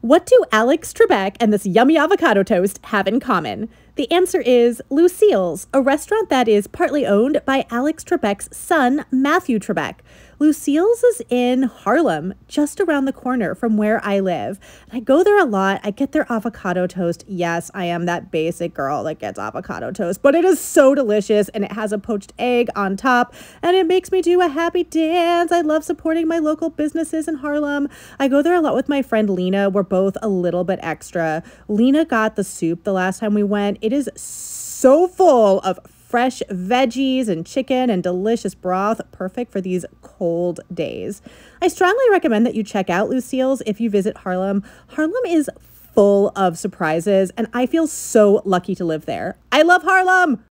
What do Alex Trebek and this yummy avocado toast have in common? The answer is Lucille's, a restaurant that is partly owned by Alex Trebek's son, Matthew Trebek. Lucille's is in Harlem, just around the corner from where I live. I go there a lot. I get their avocado toast. Yes, I am that basic girl that gets avocado toast, but it is so delicious and it has a poached egg on top and it makes me do a happy dance. I love supporting my local businesses in Harlem. I go there a lot with my friend Lena. We're both a little bit extra. Lena got the soup the last time we went. It is so full of fresh veggies and chicken and delicious broth, perfect for these cold days. I strongly recommend that you check out Lucille's if you visit Harlem. Harlem is full of surprises, and I feel so lucky to live there. I love Harlem!